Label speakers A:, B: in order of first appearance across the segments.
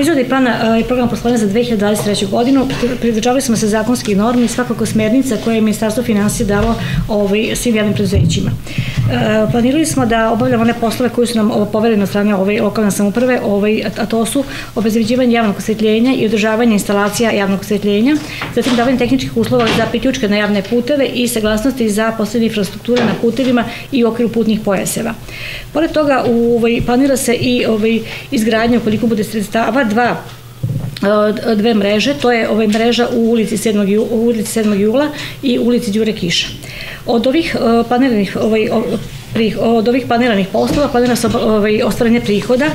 A: izradi plana i programa poslovanja za 2023. godinu pridržavali smo se zakonskih normi i svakako smernica koje je Ministarstvo financije dalo ovaj, svim javnim preduzećima. E, planirali smo da obavljamo one poslove koji su nam poverili na strane ovaj, lokalne samuprave, ovaj, a to su obezbeđivanje javnog osvetljenja i održavanje instalacija javnog osvetljenja, zatim davanje tehničkih uslova za priključke na javne puteve i saglasnosti za poslednje infrastrukture na putevima i u okviru putnih pojaseva. Pored toga, ovaj, planira se i ovaj, izgradnja, ukoliko bude sredstava, dva dve mreže, to je ovaj mreža u ulici 7. u ulici 7. jula i ulici Đure Kiša. Od ovih planiranih ovaj od ovih planiranih poslova planira se ovaj, ostvarenje prihoda.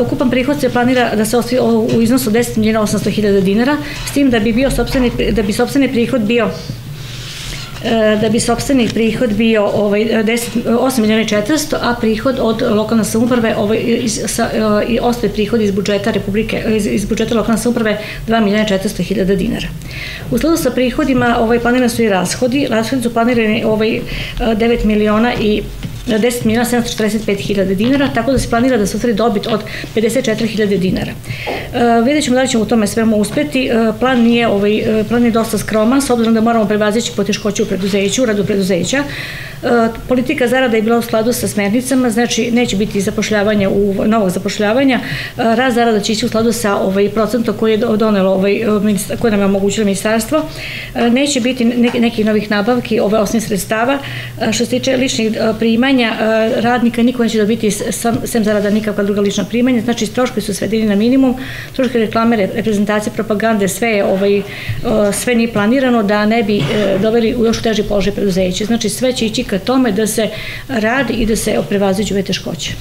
A: Ukupan prihod se planira da se ostvari u iznosu 10 milijuna 800 hiljada dinara, s tim da bi, bio sopstveni, da bi sopstveni prihod bio E, da bi sobstveni prihod bio ovaj 10 8 miliona 400, a prihod od lokalne samouprave ovaj iz, sa, e, i ostali prihod iz budžeta Republike iz, iz budžeta lokalne samouprave 2 miliona 400 hiljada dinara. U skladu sa prihodima ovaj planirani su i rashodi, rashodi su planirani ovaj 9 miliona i 10 miliona 745 hiljada dinara, tako da se planira da se ostvari dobit od 54 hiljade dinara. E, vidjet ćemo da li ćemo u tome svemu uspeti. E, plan nije, ovaj, plan je dosta skroman, s obzirom da moramo prevazići poteškoće u preduzeću, u radu preduzeća. E, politika zarada je bila u skladu sa smernicama, znači neće biti zapošljavanja u novog zapošljavanja. E, raz zarada će ići u skladu sa ovaj procentom koji je donelo ovaj koje nam je omogućilo ministarstvo. E, neće biti nekih novih nabavki, ove osnovnih sredstava. Što se tiče ličnih primanja radnika, niko neće dobiti sem zarada nikakva druga lična primanja, znači troškovi su svedeni na minimum, troškovi reklame, reprezentacije, propagande, sve je ovaj sve nije planirano da ne bi doveli u još teži položaj preduzeća. Znači sve će ići ka tome da se radi i da se prevaziđu ove teškoće.